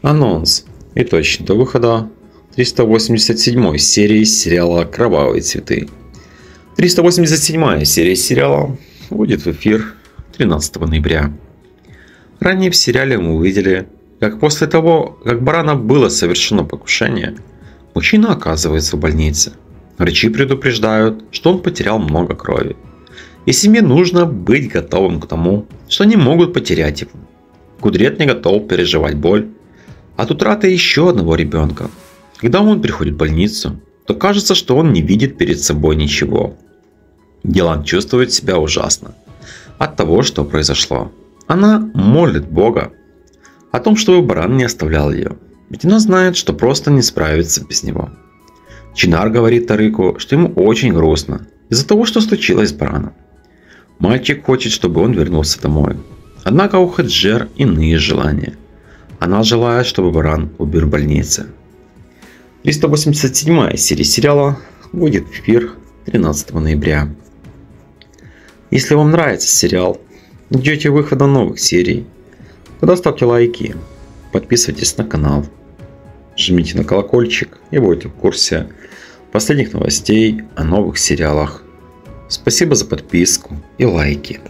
Анонс. И точно до выхода 387 серии сериала «Кровавые цветы». 387 серия сериала выйдет в эфир 13 ноября. Ранее в сериале мы увидели, как после того, как Барана было совершено покушение, мужчина оказывается в больнице. Врачи предупреждают, что он потерял много крови. И семье нужно быть готовым к тому, что они могут потерять его. Кудрет не готов переживать боль от утраты еще одного ребенка. Когда он приходит в больницу, то кажется, что он не видит перед собой ничего. Дилан чувствует себя ужасно от того, что произошло. Она молит Бога о том, чтобы Баран не оставлял ее. Ведь она знает, что просто не справится без него. Чинар говорит Тарыку, что ему очень грустно из-за того, что случилось с Бараном. Мальчик хочет, чтобы он вернулся домой. Однако у Хаджер иные желания. Она желает, чтобы Баран умер в больнице. 387 серия сериала будет в эфир 13 ноября. Если вам нравится сериал, ждете выхода новых серий, тогда ставьте лайки, подписывайтесь на канал, жмите на колокольчик и будете в курсе последних новостей о новых сериалах. Спасибо за подписку и лайки.